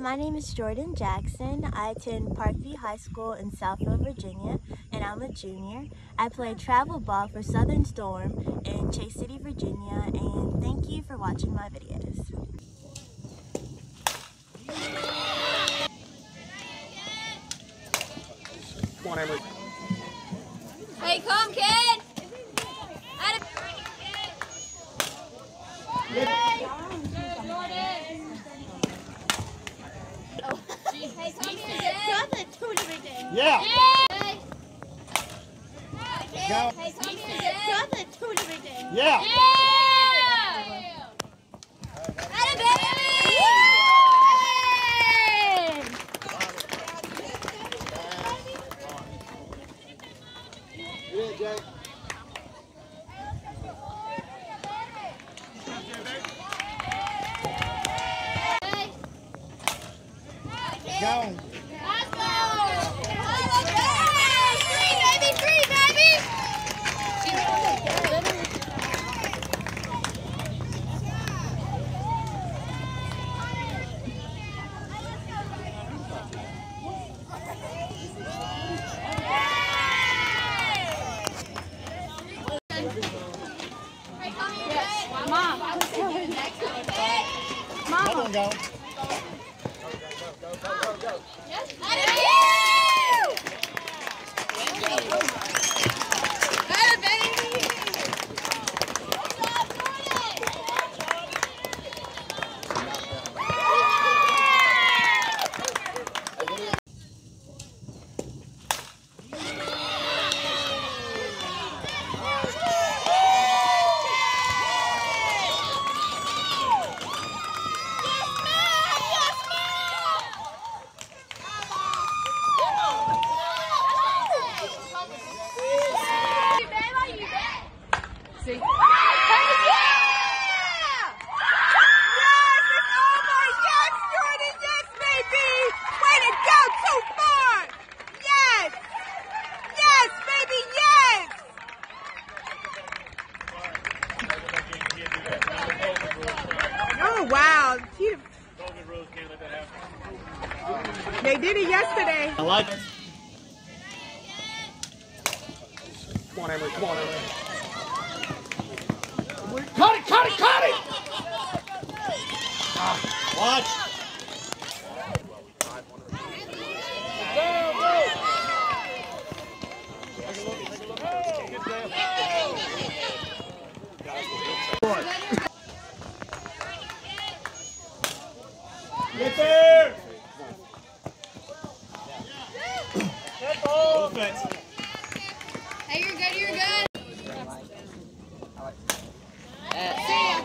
my name is Jordyn Jackson. I attend Parkview High School in South Hill, Virginia, and I'm a junior. I play travel ball for Southern Storm in Chase City, Virginia, and thank you for watching my videos. Come on, Emery. Hey, come, kid! Atta- Hey, come kid! Yeah. Hey. Hey! Yeah. Yeah! Yeah, Jay. Go. Let's go! Three, baby! Three, baby! Hey, come here, yes. Mom. Come on, go. Oh wow. He- They did it yesterday. I like it. Come on, Emery. Come on, Emery. Cut it, cut it, cut it! Ah, watch. Get there! Offense. Hey, you're good, you're good. Uh, At